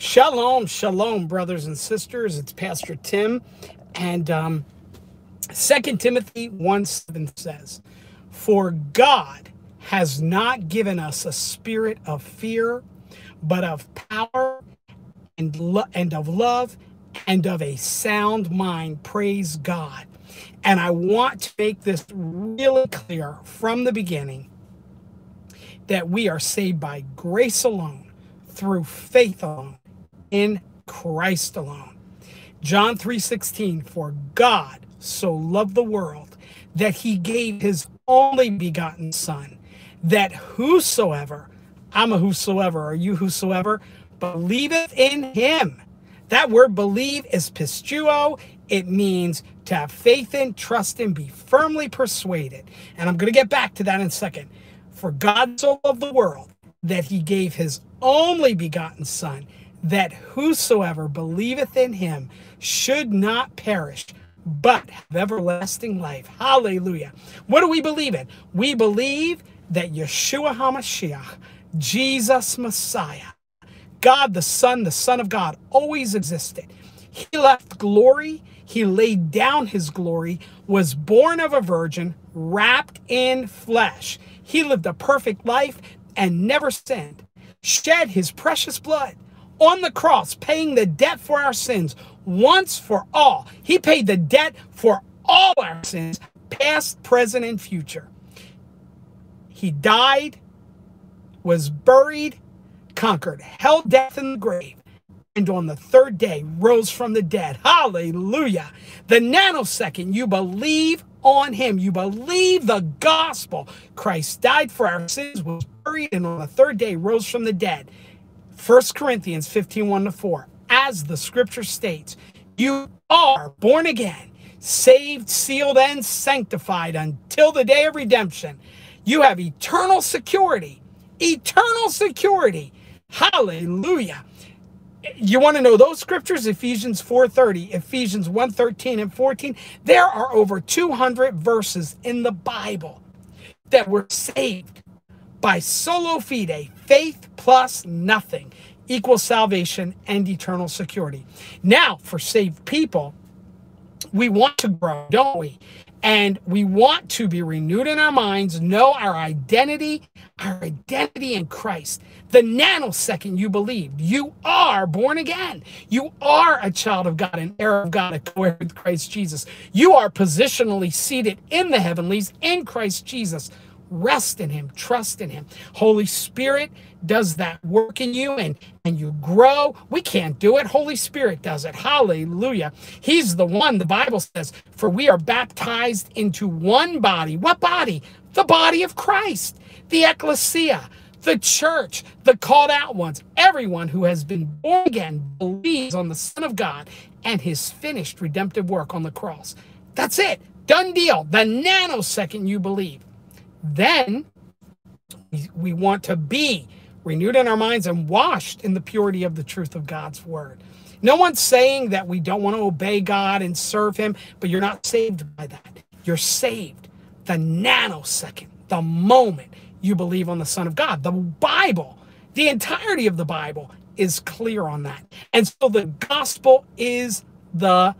Shalom, shalom, brothers and sisters. It's Pastor Tim. And um, 2 Timothy 1 7 says, For God has not given us a spirit of fear, but of power and, lo- and of love and of a sound mind. Praise God. And I want to make this really clear from the beginning that we are saved by grace alone, through faith alone, in Christ alone. John 3:16 For God so loved the world that he gave his only begotten son that whosoever I'm a whosoever or you whosoever believeth in him. That word believe is pisteuo. It means to have faith in trust in be firmly persuaded. And I'm going to get back to that in a second. For God so loved the world that he gave his only begotten son that whosoever believeth in him should not perish, but have everlasting life. Hallelujah. What do we believe in? We believe that Yeshua HaMashiach, Jesus Messiah, God the Son, the Son of God, always existed. He left glory, he laid down his glory, was born of a virgin, wrapped in flesh. He lived a perfect life and never sinned, shed his precious blood on the cross, paying the debt for our sins once for all. He paid the debt for all our sins, past, present, and future. He died, was buried, conquered hell, death, and the grave, and on the third day rose from the dead. Hallelujah. The nanosecond you believe on him, you believe the gospel. Christ died for our sins, was buried, and on the third day rose from the dead. 1 Corinthians 15 1 to 4. As the scripture states, you are born again, saved, sealed, and sanctified until the day of redemption. You have eternal security. Eternal security. Hallelujah. You want to know those scriptures? Ephesians 4:30, Ephesians 1:13 and 14. There are over 200 verses in the Bible that were saved by solo fide, faith plus nothing equals salvation and eternal security. Now, for saved people, we want to grow, don't we? And we want to be renewed in our minds, know our identity, our identity in Christ. The nanosecond you believe, you are born again. You are a child of God, an heir of God, a co-heir with Christ Jesus. You are positionally seated in the heavenlies in Christ Jesus rest in him. Trust in him. Holy spirit does that work in you and and you grow. We can't do it. Holy spirit does it. Hallelujah. He's the one the bible says for we are baptized into one body. What body? The body of christ the ecclesia the church the called out ones. Everyone who has been born again believes on the son of god and his finished redemptive work on the cross. That's it. Done deal. The nanosecond you believe then we want to be renewed in our minds and washed in the purity of the truth of God's word. No one's saying that we don't want to obey God and serve Him, but you're not saved by that. You're saved the nanosecond, the moment you believe on the Son of God. The Bible, the entirety of the Bible, is clear on that. And so the gospel is the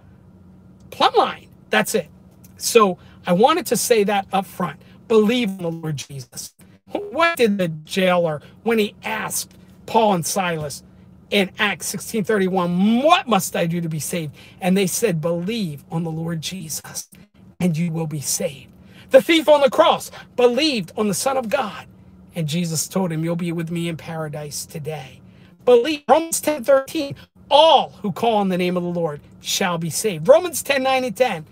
plumb line. That's it. So I wanted to say that up front believe in the Lord Jesus. What did the jailer, when he asked Paul and Silas in Acts 16:31, what must I do to be saved? And they said, believe on the Lord Jesus, and you will be saved. The thief on the cross believed on the Son of God, and Jesus told him, You'll be with me in paradise today. Believe Romans 10 13, all who call on the name of the Lord shall be saved. Romans 10 9 and 10.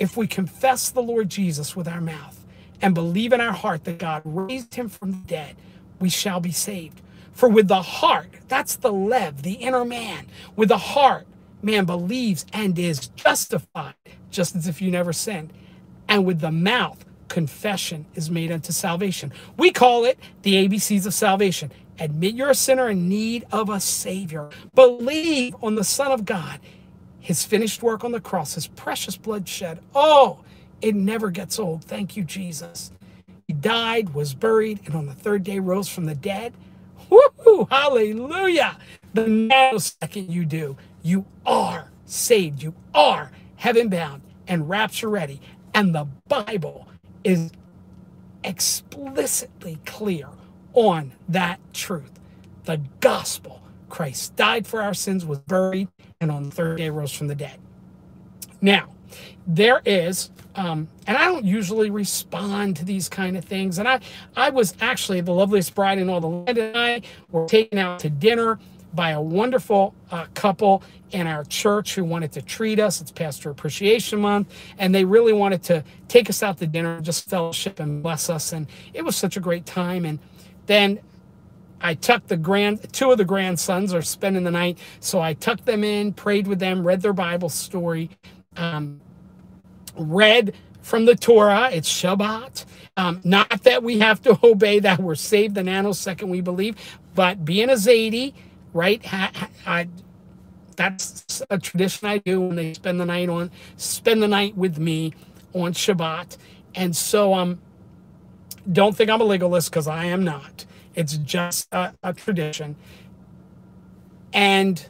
If we confess the Lord Jesus with our mouth and believe in our heart that God raised him from the dead, we shall be saved. For with the heart, that's the lev, the inner man, with the heart, man believes and is justified, just as if you never sinned. And with the mouth, confession is made unto salvation. We call it the ABCs of salvation. Admit you're a sinner in need of a Savior. Believe on the Son of God, His finished work on the cross, His precious blood shed. Oh, it never gets old. Thank you, Jesus. He died, was buried, and on the third day rose from the dead. Woohoo! Hallelujah! The nanosecond you do, you are saved. You are heaven bound and rapture ready. And the Bible is explicitly clear on that truth. The gospel. Christ died for our sins, was buried, and on the third day rose from the dead. Now, there is, um, and I don't usually respond to these kind of things. And I, I was actually the loveliest bride in all the land, and I were taken out to dinner by a wonderful uh, couple in our church who wanted to treat us. It's Pastor Appreciation Month, and they really wanted to take us out to dinner, just fellowship and bless us. And it was such a great time. And then I tucked the grand, two of the grandsons are spending the night, so I tucked them in, prayed with them, read their Bible story, um, read from the Torah. It's Shabbat. Um, not that we have to obey that we're saved the nanosecond we believe, but being a Zaidi, right? I, I, that's a tradition I do when they spend the night on spend the night with me on Shabbat. And so um don't think I'm a legalist because I am not. It's just a, a tradition. And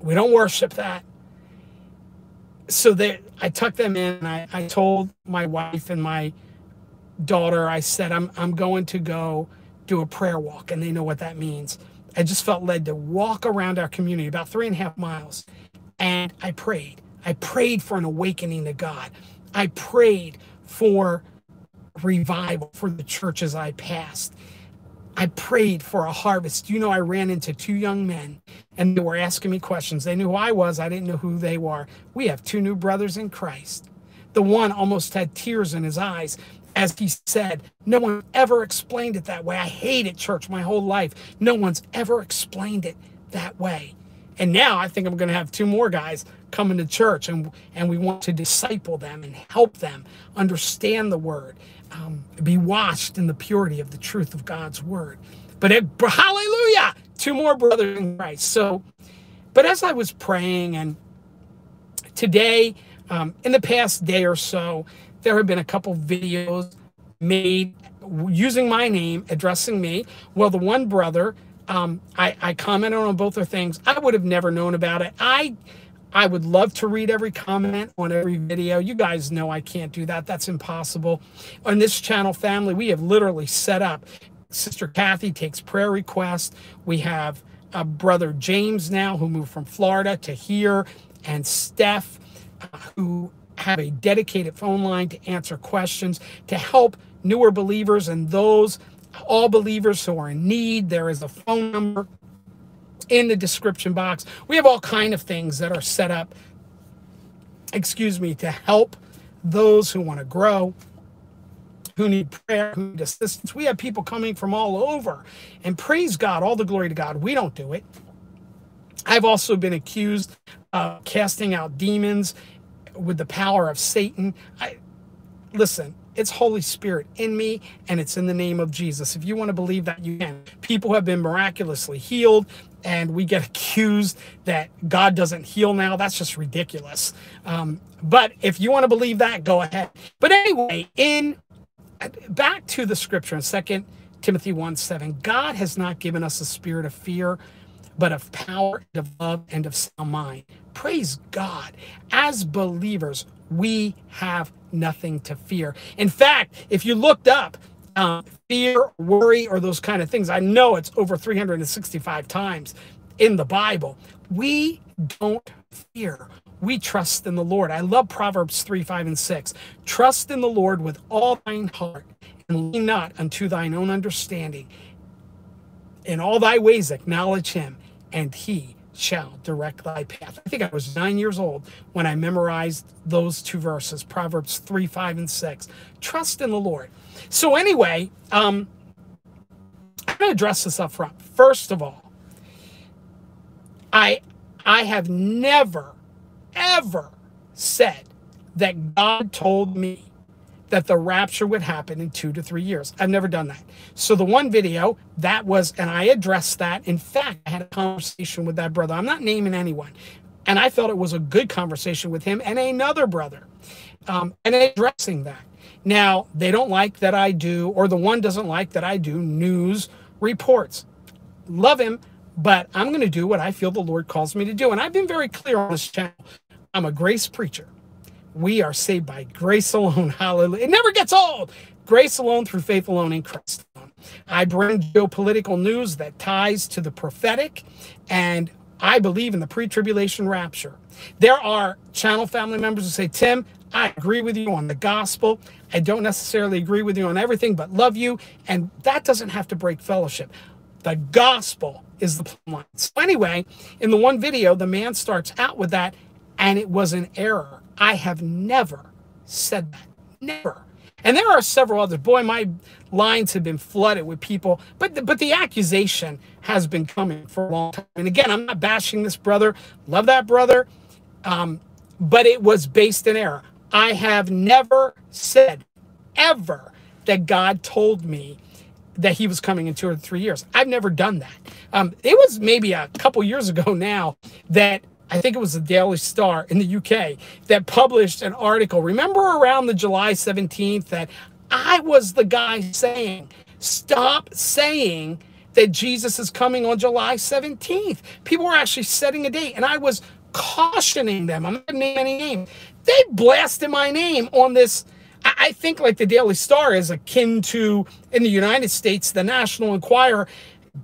we don't worship that. So they I tucked them in and I, I told my wife and my daughter, I said, I'm I'm going to go do a prayer walk, and they know what that means. I just felt led to walk around our community about three and a half miles. And I prayed. I prayed for an awakening to God. I prayed for revival for the churches I passed. I prayed for a harvest. You know, I ran into two young men and they were asking me questions. They knew who I was, I didn't know who they were. We have two new brothers in Christ. The one almost had tears in his eyes as he said, no one ever explained it that way. I hated church my whole life. No one's ever explained it that way. And now I think I'm going to have two more guys coming to church, and and we want to disciple them and help them understand the word, um, be washed in the purity of the truth of God's word. But it, hallelujah, two more brothers in Christ. So, but as I was praying, and today, um, in the past day or so, there have been a couple videos made using my name, addressing me. Well, the one brother, um, I, I commented on both their things. I would have never known about it. I I would love to read every comment on every video. You guys know I can't do that. That's impossible. On this channel family, we have literally set up. Sister Kathy takes prayer requests. We have a brother James now who moved from Florida to here, and Steph, uh, who have a dedicated phone line to answer questions, to help newer believers and those all believers who are in need. There is a phone number in the description box. We have all kind of things that are set up, excuse me, to help those who want to grow, who need prayer, who need assistance. We have people coming from all over. And praise God, all the glory to God. We don't do it. I've also been accused of casting out demons with the power of Satan. I listen, it's Holy Spirit in me and it's in the name of Jesus. If you want to believe that, you can. People have been miraculously healed and we get accused that God doesn't heal now. That's just ridiculous. Um, but if you want to believe that, go ahead. But anyway, in back to the scripture in Second Timothy 1 7, God has not given us a spirit of fear, but of power, of love, and of sound mind. Praise God. As believers, we have nothing to fear. In fact, if you looked up um, fear, worry, or those kind of things, I know it's over 365 times in the Bible. We don't fear. We trust in the Lord. I love Proverbs 3, 5, and 6. Trust in the Lord with all thine heart, and lean not unto thine own understanding. In all thy ways acknowledge him, and he shall direct thy path. I think I was nine years old when I memorized those two verses, Proverbs 3, 5, and 6. Trust in the Lord. So, anyway, um, I'm going to address this up front. First of all, I I have never, ever said that God told me that the rapture would happen in two to three years. I've never done that. So the one video that was, and I addressed that. In fact, I had a conversation with that brother. I'm not naming anyone. And I felt it was a good conversation with him and another brother. Um, and addressing that. Now, they don't like that I do, or the one doesn't like that I do news reports. Love him, but I'm going to do what I feel the Lord calls me to do. And I've been very clear on this channel. I'm a grace preacher. We are saved by grace alone. Hallelujah. It never gets old. Grace alone through faith alone in Christ alone. I bring geopolitical news that ties to the prophetic, and I believe in the pre tribulation rapture. There are channel family members who say, Tim, I agree with you on the gospel. I don't necessarily agree with you on everything, but love you. And that doesn't have to break fellowship. The gospel is the line. So, anyway, in the one video, the man starts out with that, and it was an error. I have never said that. Never. And there are several others. Boy, my lines have been flooded with people, but the, but the accusation has been coming for a long time. And again, I'm not bashing this brother. Love that brother. Um, but it was based in error. I have never said ever that God told me that he was coming in two or three years. I've never done that. Um, it was maybe a couple years ago now that I think it was the Daily Star in the UK that published an article. Remember around the July 17th that I was the guy saying, stop saying that Jesus is coming on July 17th. People were actually setting a date, and I was cautioning them. I'm not naming any names. They blasted my name on this. I think like the Daily Star is akin to in the United States, the National Enquirer.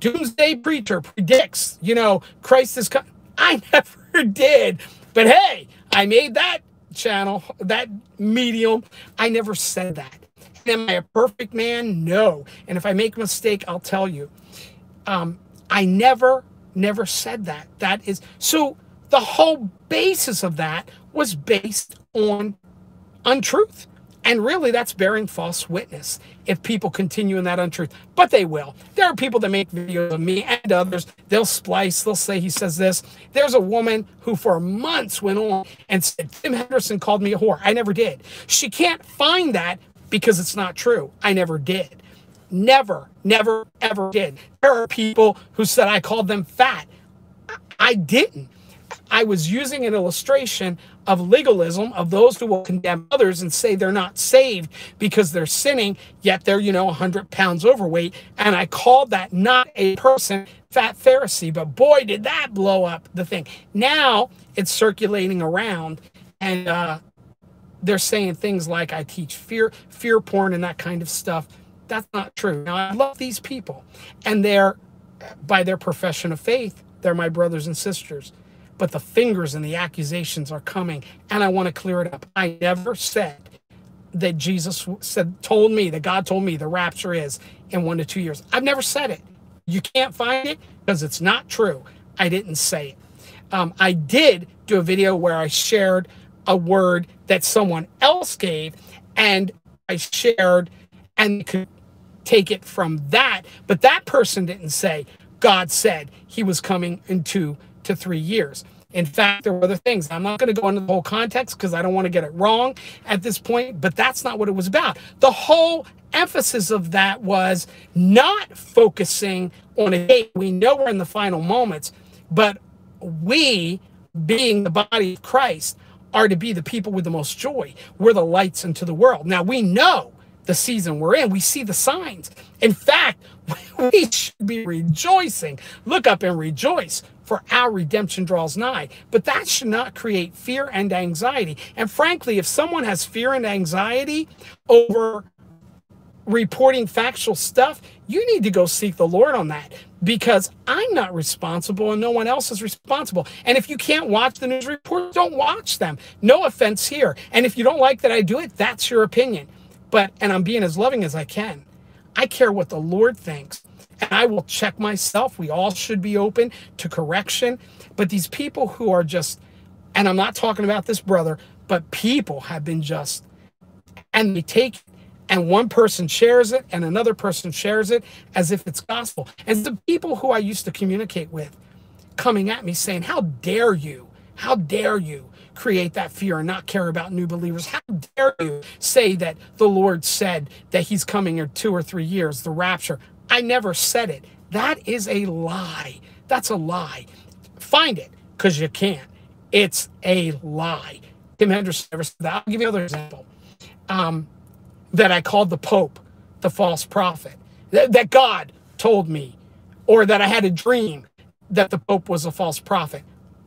Doomsday preacher predicts, you know, Christ is coming. I never did. But hey, I made that channel, that medium. I never said that. Am I a perfect man? No. And if I make a mistake, I'll tell you. Um, I never, never said that. That is so the whole basis of that was based on untruth. And really, that's bearing false witness if people continue in that untruth. But they will. There are people that make videos of me and others. They'll splice, they'll say he says this. There's a woman who for months went on and said, Tim Henderson called me a whore. I never did. She can't find that because it's not true. I never did. Never, never, ever did. There are people who said I called them fat. I didn't. I was using an illustration of legalism of those who will condemn others and say they're not saved because they're sinning, yet they're, you know, 100 pounds overweight. And I called that not a person, fat Pharisee. But boy, did that blow up the thing. Now it's circulating around and uh, they're saying things like I teach fear, fear porn and that kind of stuff. That's not true. Now, I love these people and they're, by their profession of faith, they're my brothers and sisters but the fingers and the accusations are coming and i want to clear it up. I never said that jesus said told me that god told me the rapture is in one to two years. I've never said it. You can't find it because it's not true. I didn't say it. Um, i did do a video where i shared a word that someone else gave and i shared and could take it from that but that person didn't say god said he was coming in two to three years. In fact, there were other things. I'm not going to go into the whole context because I don't want to get it wrong at this point, but that's not what it was about. The whole emphasis of that was not focusing on a date. We know we're in the final moments, but we, being the body of Christ, are to be the people with the most joy. We're the lights into the world. Now, we know the season we're in. We see the signs. In fact, we should be rejoicing. Look up and rejoice, for our redemption draws nigh. But that should not create fear and anxiety. And frankly, if someone has fear and anxiety over reporting factual stuff, you need to go seek the Lord on that because I'm not responsible and no one else is responsible. And if you can't watch the news reports, don't watch them. No offense here. And if you don't like that I do it, that's your opinion. But, and I'm being as loving as I can, I care what the Lord thinks. And I will check myself. We all should be open to correction. But these people who are just, and I'm not talking about this brother, but people have been just, and they take and one person shares it and another person shares it as if it's gospel. And the people who I used to communicate with coming at me saying, How dare you? How dare you? create that fear and not care about new believers. How dare you say that the Lord said that he's coming in two or three years, the rapture? I never said it. That is a lie. That's a lie. Find it because you can't. It's a lie. Tim Henderson never said that. I'll give you another example. Um, that I called the Pope the false prophet. That, that God told me, or that I had a dream that the Pope was a false prophet.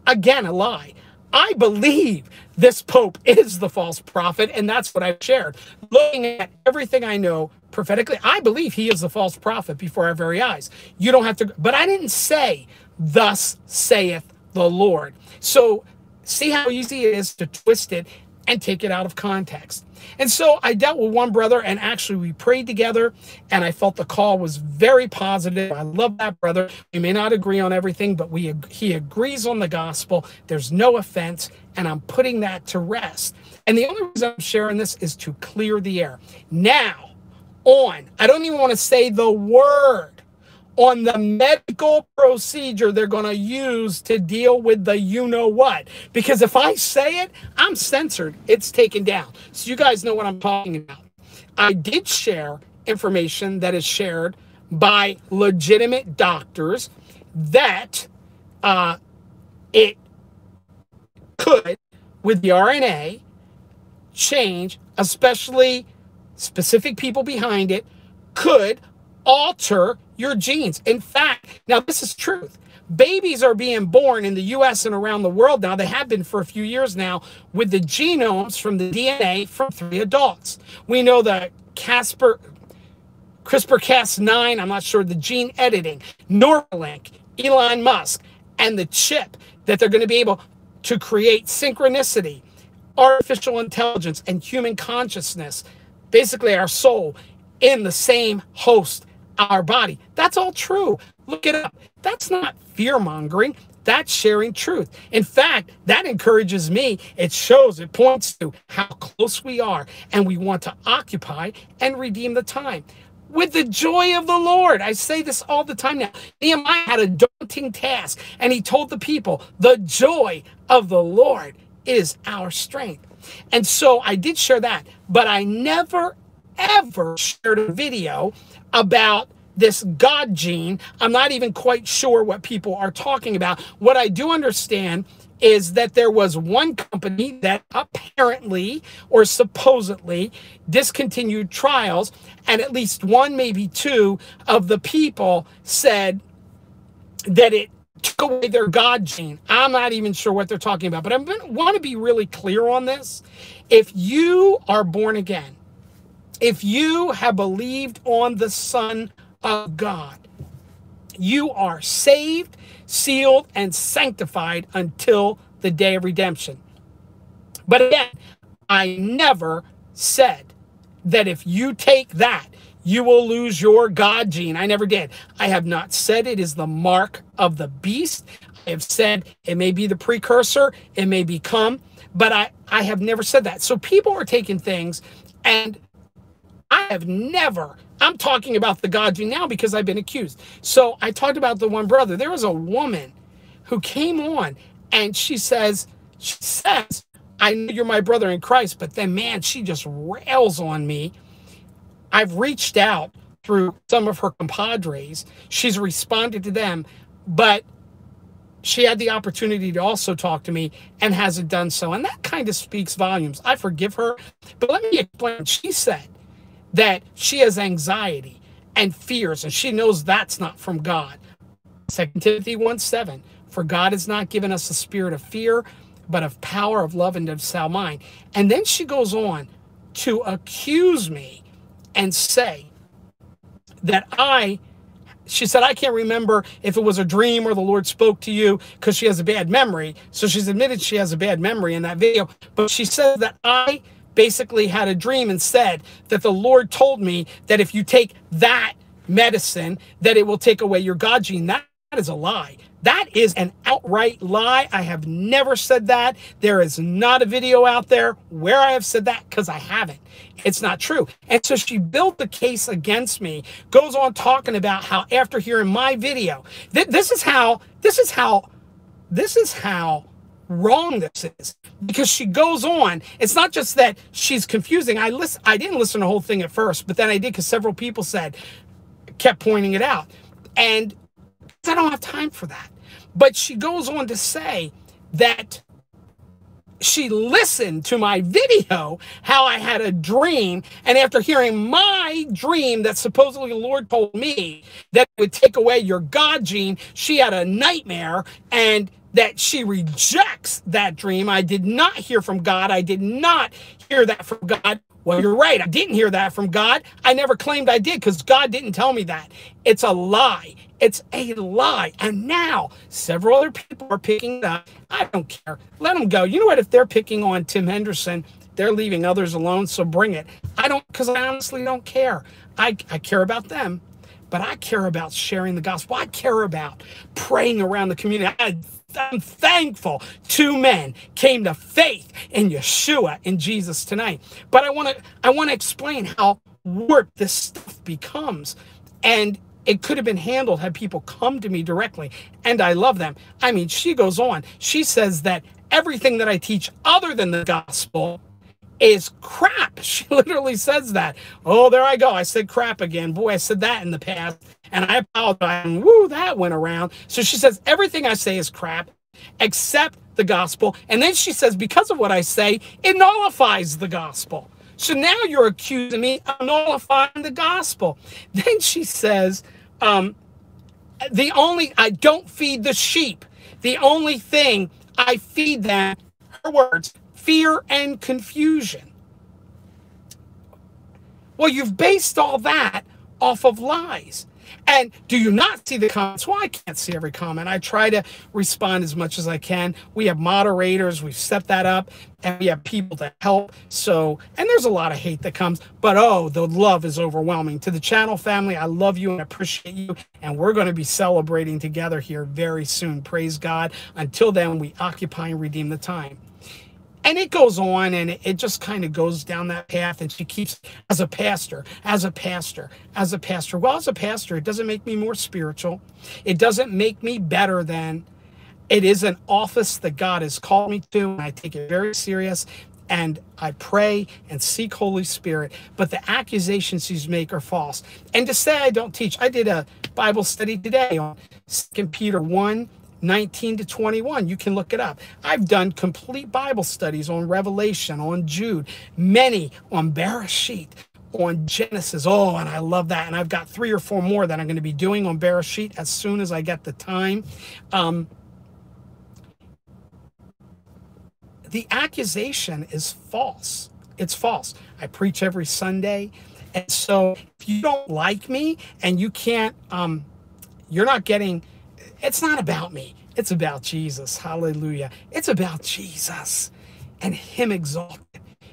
Again, a lie. I believe this Pope is the false prophet, and that's what I've shared. Looking at everything I know prophetically, I believe he is the false prophet before our very eyes. You don't have to, but I didn't say, Thus saith the Lord. So, see how easy it is to twist it and take it out of context. And so I dealt with one brother, and actually we prayed together, and I felt the call was very positive. I love that brother. We may not agree on everything, but we he agrees on the gospel. There's no offense, and I'm putting that to rest. And the only reason I'm sharing this is to clear the air. Now, on, I don't even want to say the word on the medical procedure they're going to use to deal with the you know what. Because if I say it, I'm censored. It's taken down. So you guys know what I'm talking about. I did share information that is shared by legitimate doctors that uh, it could, with the RNA, change, especially specific people behind it, could alter your genes. In fact, now this is truth. Babies are being born in the US and around the world now. They have been for a few years now with the genomes from the DNA from three adults. We know that Casper, CRISPR Cas9, I'm not sure, the gene editing, Neuralink, Elon Musk, and the chip that they're going to be able to create synchronicity, artificial intelligence, and human consciousness, basically our soul, in the same host our body. That's all true. Look it up. That's not fear mongering. That's sharing truth. In fact, that encourages me. It shows, it points to how close we are, and we want to occupy and redeem the time with the joy of the Lord. I say this all the time now. Nehemiah had a daunting task, and he told the people, The joy of the Lord is our strength. And so I did share that, but I never, ever shared a video about this God gene. I'm not even quite sure what people are talking about. What I do understand is that there was one company that apparently or supposedly discontinued trials, and at least one, maybe two of the people said that it took away their God gene. I'm not even sure what they're talking about, but I want to be really clear on this. If you are born again, if you have believed on the Son of God, you are saved, sealed, and sanctified until the day of redemption. But again, I never said that if you take that, you will lose your God gene. I never did. I have not said it is the mark of the beast. I have said it may be the precursor, it may become, but I, I have never said that. So people are taking things and have never, I'm talking about the God you now because I've been accused. So I talked about the one brother. There was a woman who came on and she says, she says, I know you're my brother in Christ, but then man, she just rails on me. I've reached out through some of her compadres. She's responded to them, but she had the opportunity to also talk to me and hasn't done so. And that kind of speaks volumes. I forgive her, but let me explain. She said, that she has anxiety and fears, and she knows that's not from God. Second Timothy 1 7, for God has not given us a spirit of fear, but of power, of love, and of sound mind. And then she goes on to accuse me and say that I, she said, I can't remember if it was a dream or the Lord spoke to you because she has a bad memory. So she's admitted she has a bad memory in that video. But she said that I basically had a dream and said that the Lord told me that if you take that medicine, that it will take away your God gene. That is a lie. That is an outright lie. I have never said that. There is not a video out there where I have said that because I haven't. It's not true. And so she built the case against me, goes on talking about how after hearing my video, th- this is how, this is how, this is how wrong this is because she goes on. It's not just that she's confusing. I listen. I didn't listen to the whole thing at first, but then I did because several people said, kept pointing it out, and I don't have time for that. But she goes on to say that she listened to my video how I had a dream. And after hearing my dream that supposedly the Lord told me that would take away your God gene, she had a nightmare and that she rejects that dream. I did not hear from God. I did not hear that from God. Well, you're right. I didn't hear that from God. I never claimed I did because God didn't tell me that. It's a lie. It's a lie. And now several other people are picking up. I don't care. Let them go. You know what? If they're picking on Tim Henderson, they're leaving others alone. So bring it. I don't, because I honestly don't care. I, I care about them, but I care about sharing the gospel. I care about praying around the community. I, I'm thankful two men came to faith in Yeshua in Jesus tonight. But I want to I want to explain how warped this stuff becomes. And it could have been handled had people come to me directly. And I love them. I mean, she goes on. She says that everything that I teach other than the gospel is crap. She literally says that. Oh, there I go. I said crap again. Boy, I said that in the past. And I apologize. And woo, that went around. So she says, everything I say is crap except the gospel. And then she says, because of what I say, it nullifies the gospel. So now you're accusing me of nullifying the gospel. Then she says, um, the only, I don't feed the sheep. The only thing I feed them, her words, fear and confusion. Well, you've based all that off of lies. And do you not see the comments? Well, I can't see every comment. I try to respond as much as I can. We have moderators, we've set that up, and we have people to help. So, and there's a lot of hate that comes, but oh, the love is overwhelming. To the channel family, I love you and appreciate you. And we're going to be celebrating together here very soon. Praise God. Until then, we occupy and redeem the time and it goes on and it, just kind of goes down that path and she keeps as a pastor as a pastor as a pastor. Well as a pastor it doesn't make me more spiritual. It doesn't make me better than it is an office that god has called me to and i take it very serious and I pray and seek Holy Spirit, but the accusations he's make are false. And to say I don't teach, I did a Bible study today on Second Peter 1 19 to 21. You can look it up. I've done complete Bible studies on Revelation, on Jude, many on Bereshit, on Genesis. Oh, and I love that. And I've got three or four more that I'm going to be doing on Bereshit as soon as I get the time. Um, the accusation is false. It's false. I preach every Sunday. And so if you don't like me and you can't, um, you're not getting it's not about me. It's about Jesus. Hallelujah. It's about Jesus and Him exalted.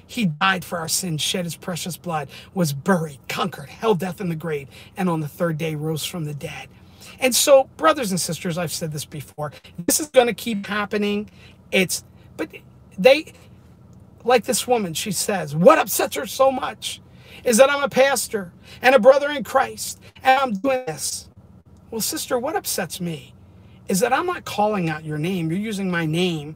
He died for our sins, shed His precious blood, was buried, conquered, held death in the grave, and on the third day rose from the dead. And so, brothers and sisters, I've said this before. This is going to keep happening. It's, but they, like this woman, she says, what upsets her so much is that I'm a pastor and a brother in Christ, and I'm doing this. Well, sister, what upsets me is that I'm not calling out your name. You're using my name,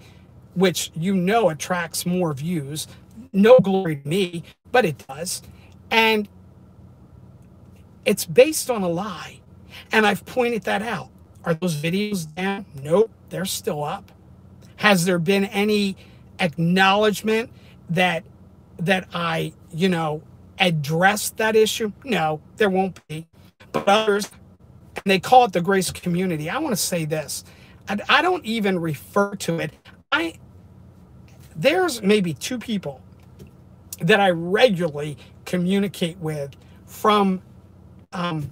which you know attracts more views. No glory to me, but it does. And it's based on a lie. And I've pointed that out. Are those videos down? Nope, they're still up. Has there been any acknowledgement that that I, you know, addressed that issue? No, there won't be. But others and they call it the grace community. I want to say this. I, I don't even refer to it. I there's maybe two people that I regularly communicate with from um,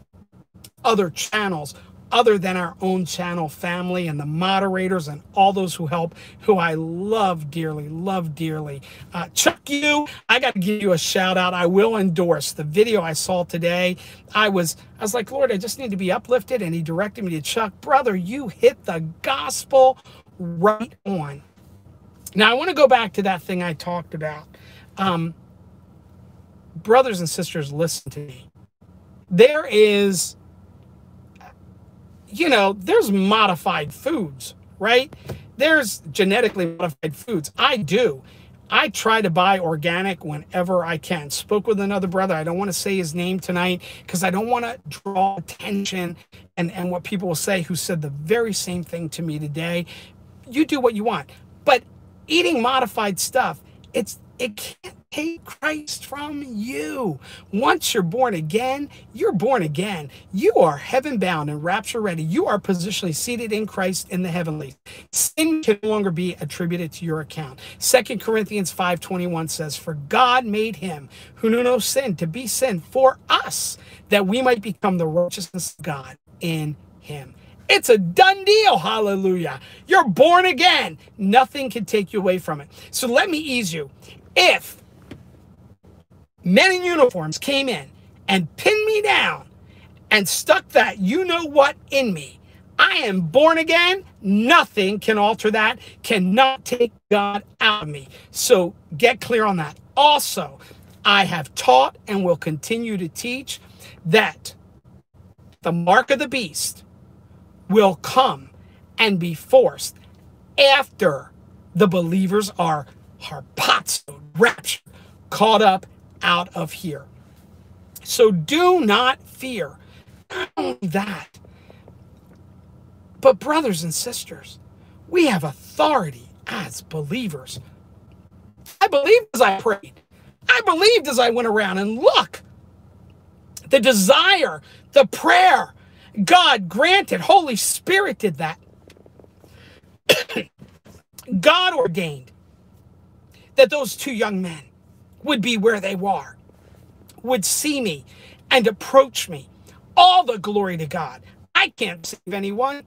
other channels other than our own channel family and the moderators and all those who help, who I love dearly, love dearly. Uh, Chuck, you, I got to give you a shout out. I will endorse the video I saw today. I was, I was like, Lord, I just need to be uplifted, and He directed me to Chuck. Brother, you hit the gospel right on. Now I want to go back to that thing I talked about. Um, brothers and sisters, listen to me. There is you know, there's modified foods, right? There's genetically modified foods. I do. I try to buy organic whenever I can. Spoke with another brother. I don't want to say his name tonight because I don't want to draw attention and, and what people will say who said the very same thing to me today. You do what you want. But eating modified stuff, it's it can't take Christ from you. Once you're born again, you're born again. You are heaven bound and rapture ready. You are positionally seated in Christ in the heavenlies. Sin can no longer be attributed to your account. Second Corinthians 5:21 says, "For God made him who knew no sin to be sin for us, that we might become the righteousness of God in him." It's a done deal. Hallelujah. You're born again. Nothing can take you away from it. So let me ease you. If men in uniforms came in and pinned me down and stuck that you know what in me. I am born again. Nothing can alter that, cannot take God out of me. So get clear on that. Also, I have taught and will continue to teach that the mark of the beast will come and be forced after the believers are harpazo, raptured, caught up out of here. So do not fear. Not only that, but brothers and sisters, we have authority as believers. I believed as I prayed. I believed as I went around and look, the desire, the prayer, God granted, Holy Spirit did that. God ordained that those two young men would be where they were, would see me and approach me. All the glory to God. I can't save anyone.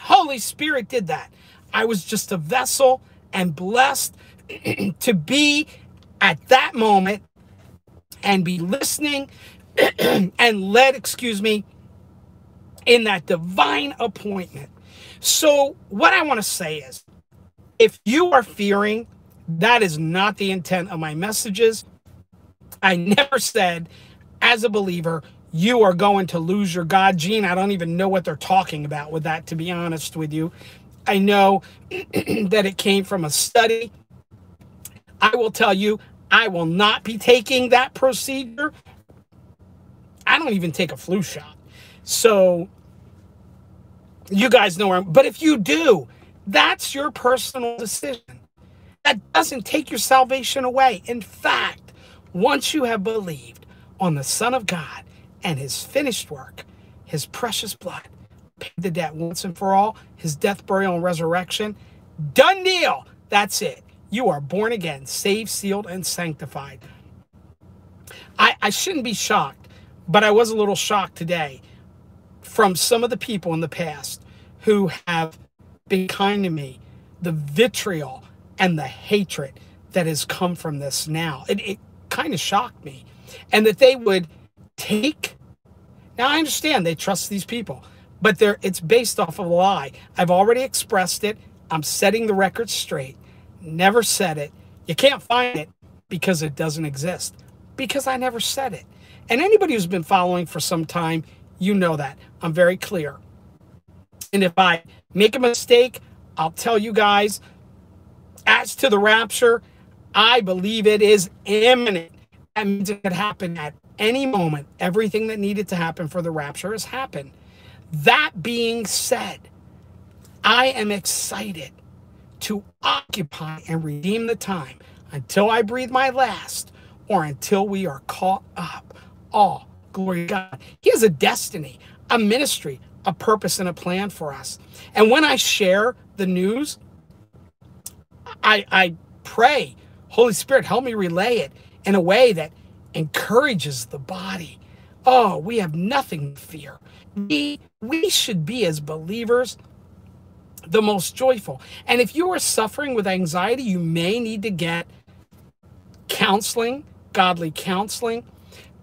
Holy Spirit did that. I was just a vessel and blessed to be at that moment and be listening and led, excuse me, in that divine appointment. So, what I want to say is if you are fearing that is not the intent of my messages. I never said, as a believer, you are going to lose your God gene. I don't even know what they're talking about with that, to be honest with you. I know that it came from a study. I will tell you, I will not be taking that procedure. I don't even take a flu shot. So, you guys know where I'm, but if you do, that's your personal decision. That doesn't take your salvation away. In fact, once you have believed on the Son of God and his finished work, his precious blood, paid the debt once and for all, his death, burial, and resurrection, done deal. That's it. You are born again, saved, sealed, and sanctified. I, I shouldn't be shocked, but I was a little shocked today from some of the people in the past who have been kind to me. The vitriol and the hatred that has come from this now. It, it kind of shocked me. And that they would take. Now, I understand they trust these people, but they're, it's based off of a lie. I've already expressed it. I'm setting the record straight. Never said it. You can't find it because it doesn't exist, because I never said it. And anybody who's been following for some time, you know that. I'm very clear. And if I make a mistake, I'll tell you guys as to the rapture, I believe it is imminent. That means it could happen at any moment. Everything that needed to happen for the rapture has happened. That being said, I am excited to occupy and redeem the time until I breathe my last or until we are caught up. All glory to God. He has a destiny, a ministry, a purpose, and a plan for us. And when I share the news, I, I pray, Holy Spirit, help me relay it in a way that encourages the body. Oh, we have nothing to fear. We, we should be, as believers, the most joyful. And if you are suffering with anxiety, you may need to get counseling, godly counseling.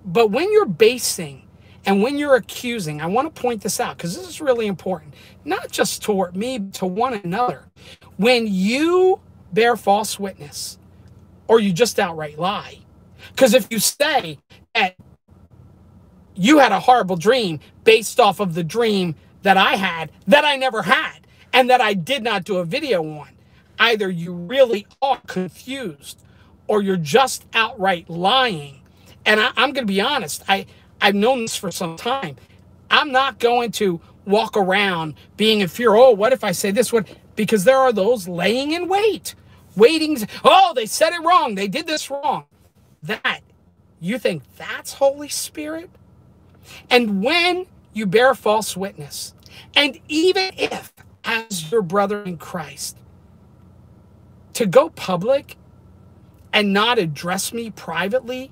But when you're basing and when you're accusing, I want to point this out because this is really important, not just toward me, to one another. When you bear false witness or you just outright lie. Because if you say that you had a horrible dream based off of the dream that I had that I never had and that I did not do a video on, either you really are confused or you're just outright lying. And I, am going to be honest, I, I've known this for some time. I'm not going to walk around being in fear. Oh, what if I say this? What? Because there are those laying in wait waiting. Oh, they said it wrong. They did this wrong. That, you think that's Holy Spirit? And when you bear false witness, and even if, as your brother in Christ, to go public and not address me privately,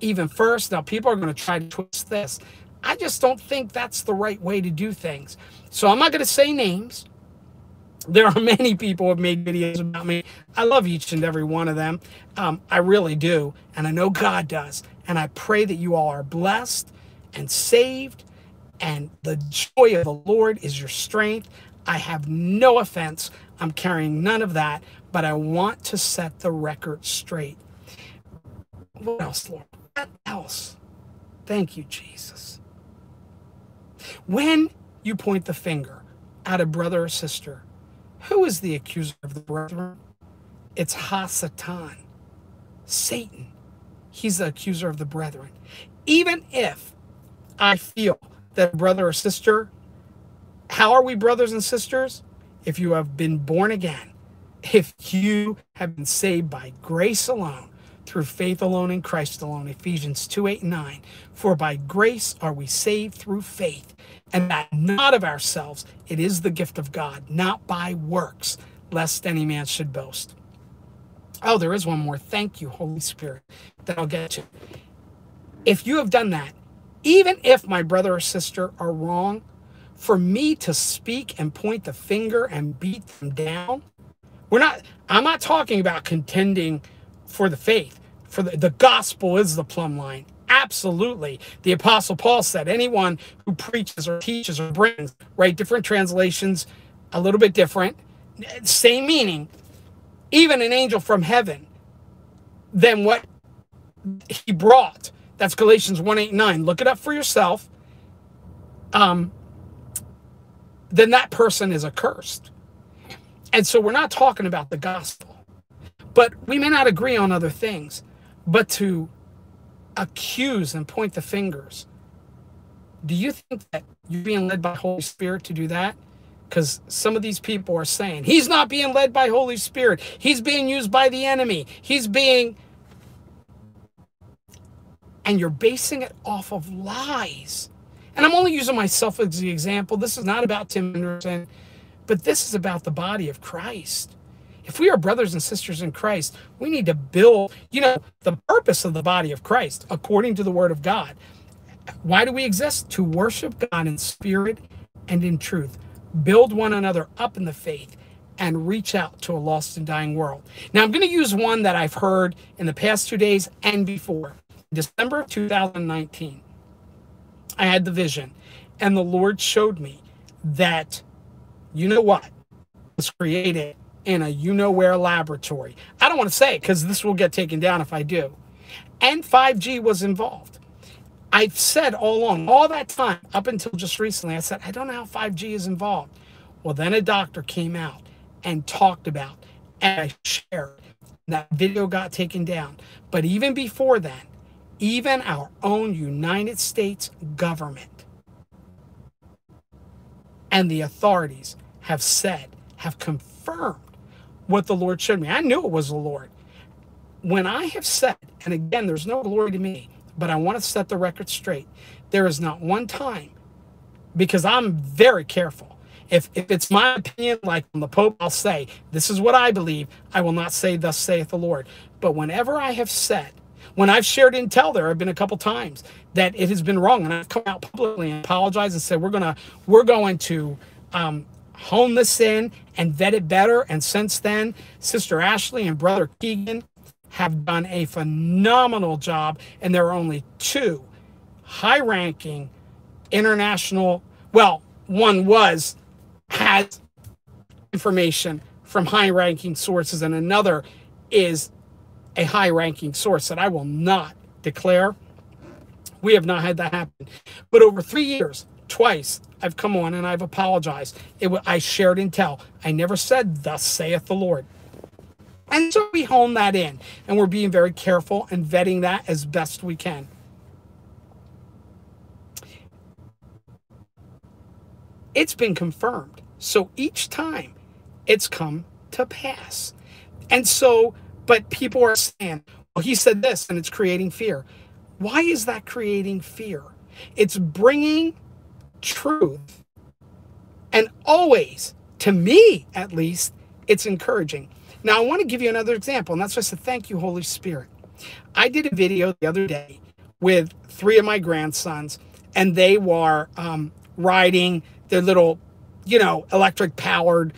even first, now people are going to try to twist this. I just don't think that's the right way to do things. So I'm not going to say names. There are many people who have made videos about me. I love each and every one of them. Um, I really do. And I know God does. And I pray that you all are blessed and saved. And the joy of the Lord is your strength. I have no offense. I'm carrying none of that. But I want to set the record straight. What else, Lord? What else? Thank you, Jesus. When you point the finger at a brother or sister, who is the accuser of the brethren? It's Hasatan, Satan. He's the accuser of the brethren. Even if I feel that brother or sister, how are we brothers and sisters? If you have been born again, if you have been saved by grace alone, through faith alone in Christ alone, Ephesians 2 8 and 9. For by grace are we saved through faith, and that not of ourselves, it is the gift of God, not by works, lest any man should boast. Oh, there is one more. Thank you, Holy Spirit, that I'll get to. If you have done that, even if my brother or sister are wrong, for me to speak and point the finger and beat them down, we're not, I'm not talking about contending for the faith. For the, the gospel is the plumb line. Absolutely. The Apostle Paul said anyone who preaches or teaches or brings, right? Different translations, a little bit different, same meaning, even an angel from heaven, than what he brought. That's Galatians 1 8 9. Look it up for yourself. Um, then that person is accursed. And so we're not talking about the gospel. But we may not agree on other things. But to accuse and point the fingers, do you think that you're being led by Holy Spirit to do that? Because some of these people are saying he's not being led by Holy Spirit. He's being used by the enemy. He's being and you're basing it off of lies. And I'm only using myself as the example. This is not about Tim Henderson, but this is about the body of Christ. If we are brothers and sisters in Christ, we need to build, you know, the purpose of the body of Christ according to the word of God. Why do we exist? To worship God in spirit and in truth, build one another up in the faith, and reach out to a lost and dying world. Now, I'm going to use one that I've heard in the past two days and before. December 2019, I had the vision, and the Lord showed me that, you know what, was created in a you know where laboratory. I don't want to say because this will get taken down if I do. And 5G was involved. I've said all along, all that time, up until just recently, I said, I don't know how 5G is involved. Well, then a doctor came out and talked about, and I shared. That video got taken down. But even before then, even our own United States government and the authorities have said, have confirmed what the Lord showed me. I knew it was the Lord. When I have said, and again, there's no glory to me, but I want to set the record straight. There is not one time, because I'm very careful. If, if it's my opinion, like the Pope, I'll say, this is what I believe. I will not say, thus saith the Lord. But whenever I have said, when I've shared intel, there have been a couple times that it has been wrong, and I've come out publicly and apologized and said we're gonna we're going to um, hone this in and vet it better. And since then, Sister Ashley and Brother Keegan have done a phenomenal job. And there are only two high ranking international, well, one was, has information from high ranking sources, and another is a high ranking source that I will not declare. We have not had that happen. But over three years, twice, I've come on and I've apologized. It, I shared intel. I never said, Thus saith the Lord. And so we hone that in, and we're being very careful and vetting that as best we can. It's been confirmed. So each time it's come to pass. And so, but people are saying, well, he said this and it's creating fear. Why is that creating fear? It's bringing truth. And always, to me at least, it's encouraging. Now, I want to give you another example, and that's just a thank you, Holy Spirit. I did a video the other day with three of my grandsons, and they were um, riding their little, you know, electric powered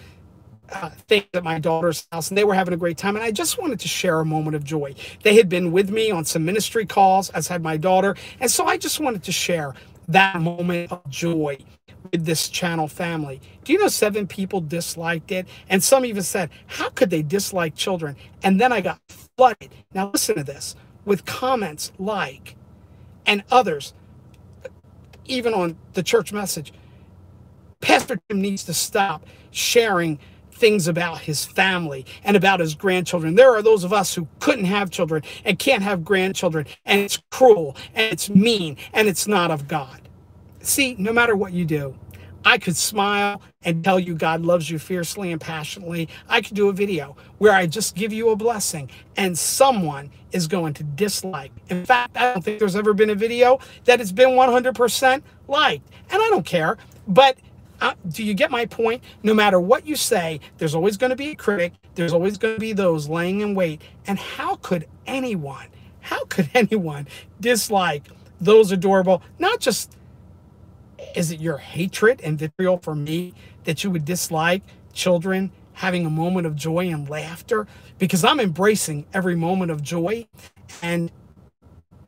uh, thing at my daughter's house, and they were having a great time. And I just wanted to share a moment of joy. They had been with me on some ministry calls, as had my daughter, and so I just wanted to share that moment of joy with this channel family. Do you know seven people disliked it? And some even said, How could they dislike children? And then I got flooded. Now, listen to this with comments like, and others, even on the church message, Pastor Tim needs to stop sharing things about his family and about his grandchildren. There are those of us who couldn't have children and can't have grandchildren, and it's cruel and it's mean and it's not of God. See, no matter what you do, I could smile and tell you God loves you fiercely and passionately. I could do a video where I just give you a blessing and someone is going to dislike. In fact, I don't think there's ever been a video that has been 100% liked. And I don't care. But uh, do you get my point? No matter what you say, there's always going to be a critic. There's always going to be those laying in wait. And how could anyone, how could anyone dislike those adorable, not just is it your hatred and vitriol for me that you would dislike children having a moment of joy and laughter? Because I'm embracing every moment of joy and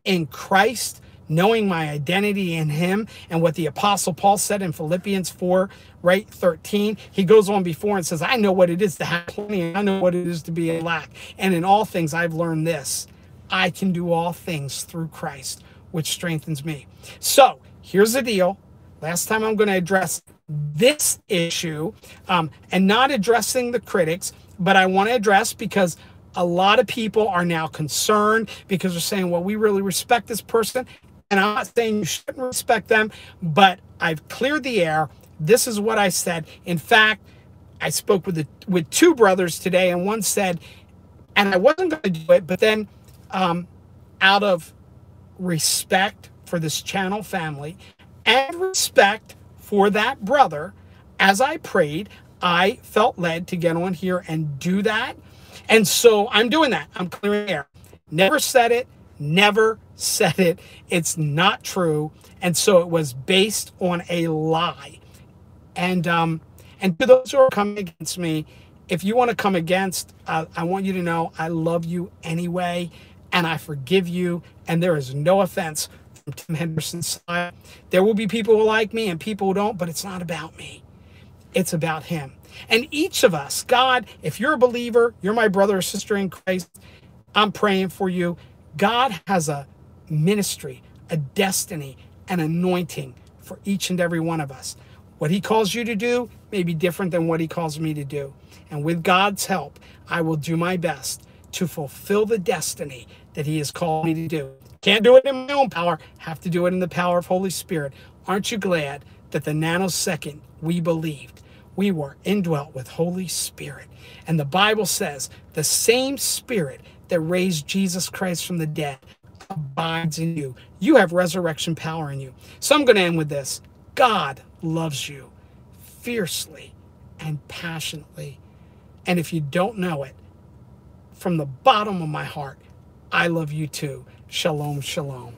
in Christ, knowing my identity in him and what the apostle Paul said in Philippians 4, right 13, he goes on before and says, I know what it is to have plenty and I know what it is to be in lack. And in all things I've learned this. I can do all things through Christ, which strengthens me. So here's the deal. Last time I'm going to address this issue um, and not addressing the critics, but I want to address because a lot of people are now concerned because they're saying, well, we really respect this person. And I'm not saying you shouldn't respect them, but I've cleared the air. This is what I said. In fact, I spoke with the, with two brothers today, and one said, and I wasn't going to do it, but then um, out of respect for this channel family, and respect for that brother, as I prayed, I felt led to get on here and do that. And so I'm doing that. I'm clearing air. Never said it, never said it. It's not true. And so it was based on a lie. And um, and to those who are coming against me, if you want to come against, uh, I want you to know I love you anyway, and I forgive you, and there is no offense from Tim Henderson's side. There will be people who like me and people who don't, but it's not about me. It's about him. And each of us, God, if you're a believer, you're my brother or sister in Christ, I'm praying for you. God has a ministry, a destiny, an anointing for each and every one of us. What he calls you to do may be different than what he calls me to do. And with God's help, I will do my best to fulfill the destiny that he has called me to do. Can't do it in my own power, have to do it in the power of Holy Spirit. Aren't you glad that the nanosecond we believed, we were indwelt with Holy Spirit? And the Bible says the same Spirit that raised Jesus Christ from the dead abides in you. You have resurrection power in you. So I'm going to end with this God loves you fiercely and passionately. And if you don't know it, from the bottom of my heart, I love you too. Shalom, shalom.